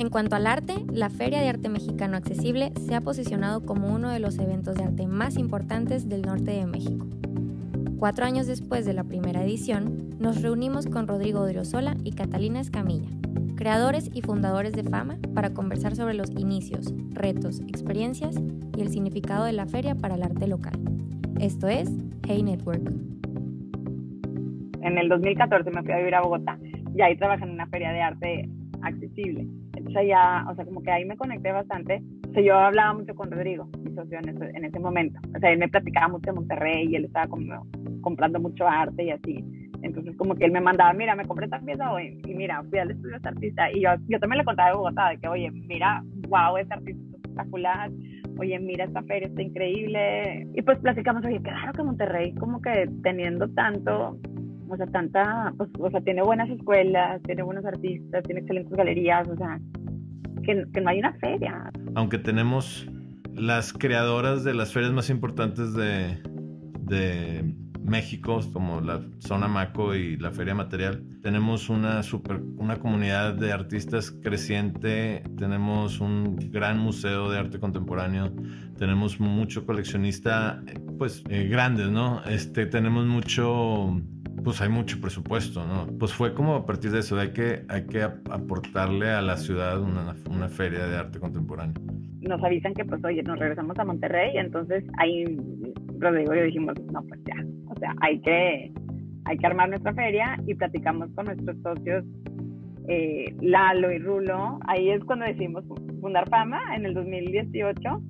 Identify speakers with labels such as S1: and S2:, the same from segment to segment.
S1: En cuanto al arte, la Feria de Arte Mexicano Accesible se ha posicionado como uno de los eventos de arte más importantes del norte de México. Cuatro años después de la primera edición, nos reunimos con Rodrigo Odriozola y Catalina Escamilla, creadores y fundadores de Fama, para conversar sobre los inicios, retos, experiencias y el significado de la feria para el arte local. Esto es Hey Network.
S2: En el 2014 me fui a vivir a Bogotá y ahí trabajé en una feria de arte accesible. Entonces ya, o sea, como que ahí me conecté bastante. O sea, yo hablaba mucho con Rodrigo, mi socio en ese, en ese momento. O sea, él me platicaba mucho de Monterrey y él estaba como comprando mucho arte y así. Entonces como que él me mandaba, mira, me compré esta pieza hoy y mira, fui al estudio de este artista y yo, yo también le contaba de Bogotá, de que, oye, mira, wow, este artista es espectacular, oye, mira, esta feria está increíble. Y pues platicamos, oye, claro que Monterrey como que teniendo tanto, o sea, tanta, pues, o sea, tiene buenas escuelas, tiene buenos artistas, tiene excelentes galerías, o sea, que, que no hay una feria.
S3: Aunque tenemos las creadoras de las ferias más importantes de, de México, como la zona Maco y la Feria Material. Tenemos una super, una comunidad de artistas creciente, tenemos un gran museo de arte contemporáneo, tenemos mucho coleccionista, pues eh, grandes, ¿no? Este, tenemos mucho, pues hay mucho presupuesto, ¿no? Pues fue como a partir de eso, hay que, hay que aportarle a la ciudad una, una feria de arte contemporáneo.
S2: Nos avisan que pues oye, nos regresamos a Monterrey, entonces ahí Rodrigo y yo dijimos, no, pues ya, o sea, hay que, hay que armar nuestra feria y platicamos con nuestros socios eh, Lalo y Rulo. Ahí es cuando decidimos fundar Fama en el 2018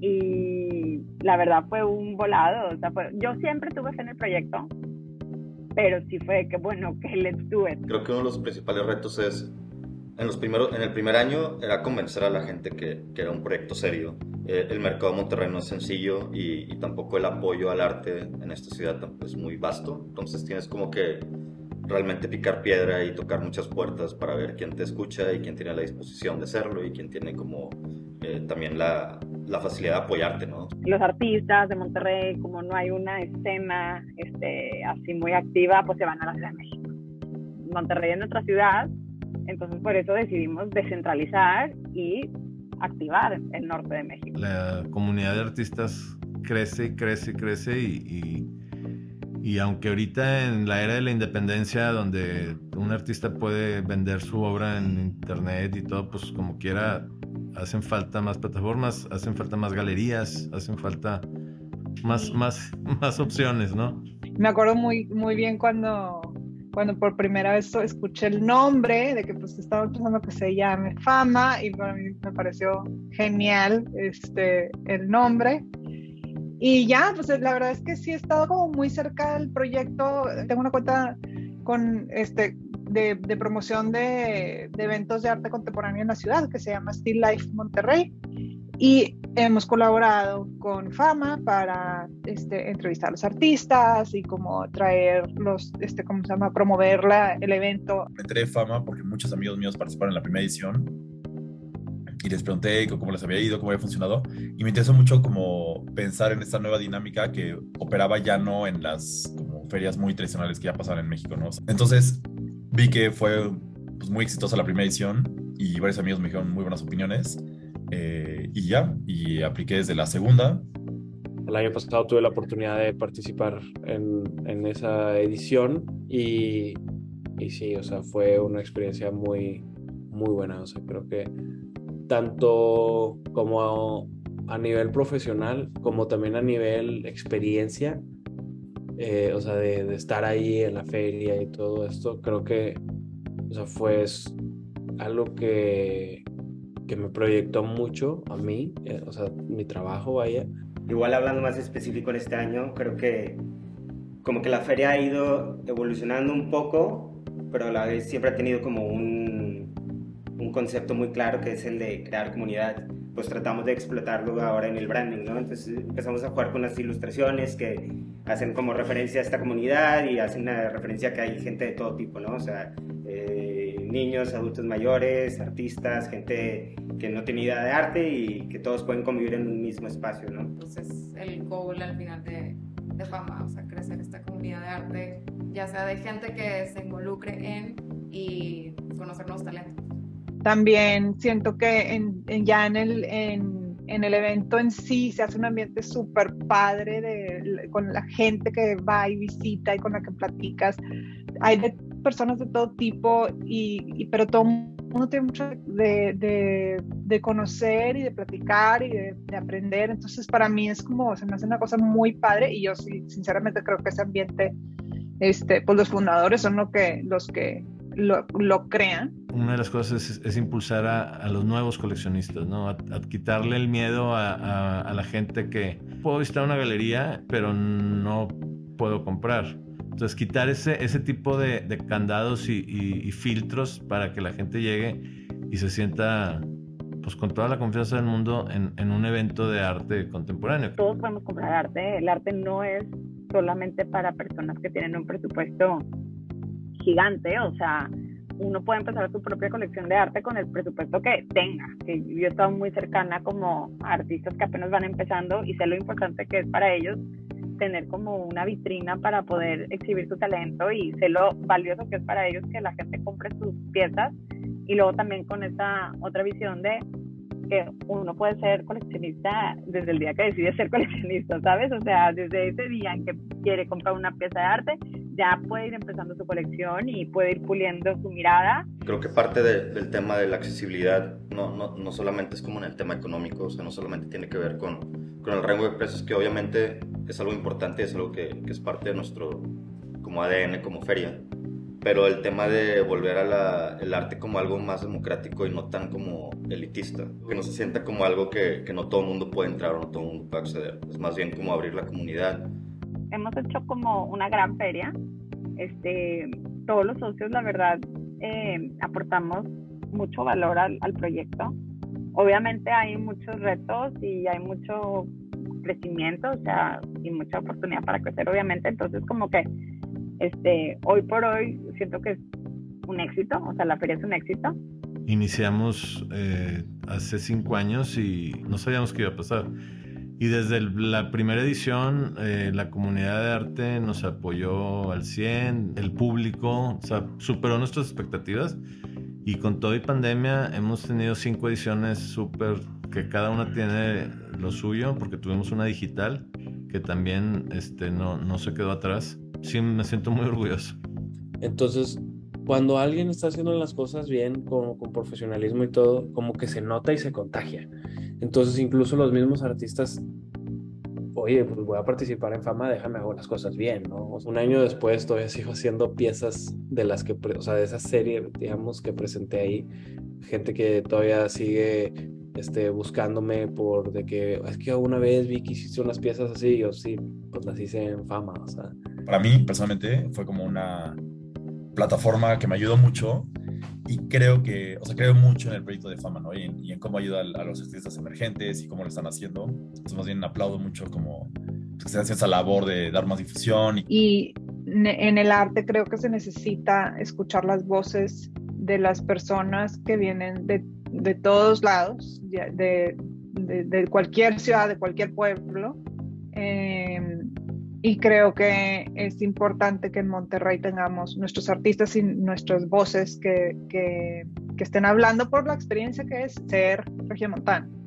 S2: y la verdad fue un volado. O sea, yo siempre tuve fe en el proyecto, pero sí fue que bueno, que let's do it.
S4: Creo que uno de los principales retos es en, los primeros, en el primer año era convencer a la gente que, que era un proyecto serio. Eh, el mercado de Monterrey no es sencillo y, y, tampoco el apoyo al arte en esta ciudad es muy vasto. Entonces tienes como que realmente picar piedra y tocar muchas puertas para ver quién te escucha y quién tiene la disposición de hacerlo y quién tiene como eh, también la, la, facilidad de apoyarte, ¿no?
S2: Los artistas de Monterrey, como no hay una escena este, así muy activa, pues se van a la Ciudad de México. Monterrey es nuestra ciudad, entonces por eso decidimos descentralizar y activar el norte de México.
S3: La comunidad de artistas crece y crece y crece y, y, aunque ahorita en la era de la independencia donde un artista puede vender su obra en internet y todo, pues como quiera, hacen falta más plataformas, hacen falta más galerías, hacen falta más, más, más opciones, ¿no?
S5: Me acuerdo muy, muy bien cuando cuando por primera vez escuché el nombre, de que pues estaba pensando que se llame Fama y para mí me pareció genial este, el nombre. Y ya, pues la verdad es que sí he estado como muy cerca del proyecto. Tengo una cuenta con este de, de promoción de, de, eventos de arte contemporáneo en la ciudad que se llama Still Life Monterrey y hemos colaborado con Fama para este, entrevistar a los artistas y como traer los, este, ¿cómo se llama? Promover la, el evento.
S6: Me entré Fama porque muchos amigos míos participaron en la primera edición y les pregunté cómo les había ido, cómo había funcionado y me interesó mucho como pensar en esta nueva dinámica que operaba ya no en las como ferias muy tradicionales que ya pasaban en México, ¿no? Entonces vi que fue pues, muy exitosa la primera edición y varios amigos me dijeron muy buenas opiniones eh, y ya, y apliqué desde la segunda.
S7: El año pasado tuve la oportunidad de participar en, en esa edición y, y, sí, o sea, fue una experiencia muy, muy buena. O sea, creo que tanto como a, nivel profesional como también a nivel experiencia, eh, o sea, de, de, estar ahí en la feria y todo esto, creo que, o sea, fue algo que, que me proyectó mucho a mí, eh, o sea, mi trabajo, vaya.
S8: Igual hablando más específico en este año, creo que como que la feria ha ido evolucionando un poco, pero a la vez siempre ha tenido como un, un concepto muy claro que es el de crear comunidad. Pues tratamos de explotarlo ahora en el branding, ¿no? Entonces empezamos a jugar con las ilustraciones que hacen como referencia a esta comunidad y hacen una referencia que hay gente de todo tipo, ¿no? O sea, eh, niños, adultos mayores, artistas, gente que no tiene idea de arte y que todos pueden convivir en un mismo espacio, ¿no?
S9: Entonces, el goal al final de, de Fama, o sea, crecer esta comunidad de arte, ya sea de gente que se involucre en y conocer nuevos talentos.
S5: También siento que en, ya en el, en, el evento en sí se hace un ambiente súper padre de, con la gente que va y visita y con la que platicas. Hay de personas de todo tipo, y, pero todo uno tiene mucho de, de, conocer y de platicar y de, de, aprender. Entonces, para mí es como, se me hace una cosa muy padre y yo sí, sinceramente creo que ese ambiente, este, pues los fundadores son que, los que lo, lo crean.
S3: Una de las cosas es, impulsar a, a, los nuevos coleccionistas, ¿no? A, quitarle el miedo a, a, la gente que puedo visitar una galería, pero no puedo comprar. Entonces, quitar ese, ese tipo de, de candados y, y, filtros para que la gente llegue y se sienta pues con toda la confianza del mundo en, en, un evento de arte contemporáneo.
S2: Todos podemos comprar arte. El arte no es solamente para personas que tienen un presupuesto gigante. O sea, uno puede empezar su propia colección de arte con el presupuesto que tenga. Que yo he estado muy cercana como a artistas que apenas van empezando y sé lo importante que es para ellos tener como una vitrina para poder exhibir su talento y sé lo valioso que es para ellos que la gente compre sus piezas y luego también con esa otra visión de que uno puede ser coleccionista desde el día que decide ser coleccionista, ¿sabes? O sea, desde ese día en que quiere comprar una pieza de arte, ya puede ir empezando su colección y puede ir puliendo su mirada.
S4: Creo que parte del tema de la accesibilidad no, no, no, solamente es como en el tema económico, o sea, no solamente tiene que ver con, con el rango de precios, que obviamente es algo importante, es algo que, que es parte de nuestro como ADN, como feria, pero el tema de volver al arte como algo más democrático y no tan como elitista, que no se sienta como algo que, que no todo el mundo puede entrar o no todo el mundo puede acceder, es más bien como abrir la comunidad.
S2: Hemos hecho como una gran feria, este, todos los socios la verdad eh, aportamos mucho valor al, al proyecto. Obviamente hay muchos retos y hay mucho crecimiento, o sea, y mucha oportunidad para crecer, obviamente. Entonces, como que, este, hoy por hoy siento que es un éxito, o sea, la feria es un éxito.
S3: Iniciamos eh, hace cinco años y no sabíamos qué iba a pasar. Y desde la primera edición, eh, la comunidad de arte nos apoyó al 100, el público, o sea, superó nuestras expectativas. Y con todo y pandemia hemos tenido cinco ediciones súper, que cada una tiene lo suyo, porque tuvimos una digital que también este, no, no se quedó atrás. Sí, me siento muy orgulloso.
S7: Entonces, cuando alguien está haciendo las cosas bien, con, con profesionalismo y todo, como que se nota y se contagia. Entonces incluso los mismos artistas, oye, pues voy a participar en fama, déjame hago las cosas bien, ¿no? un año después todavía sigo haciendo piezas de las que, o sea, de esa serie, digamos, que presenté ahí, gente que todavía sigue este, buscándome por de que es que una vez vi que hiciste unas piezas así, yo sí, pues las hice en fama, o sea.
S6: Para mí, personalmente, fue como una plataforma que me ayudó mucho y creo que, o sea, creo mucho en el proyecto de Fama, ¿no? Y en, cómo ayuda a, los artistas emergentes y cómo lo están haciendo. Entonces, más bien aplaudo mucho como que se hace esa labor de dar más difusión.
S5: Y... y en el arte creo que se necesita escuchar las voces de las personas que vienen de, de todos lados, de, de, cualquier ciudad, de cualquier pueblo. Y creo que es importante que en Monterrey tengamos nuestros artistas y nuestras voces que, que, que estén hablando por la experiencia que es ser regiomontano.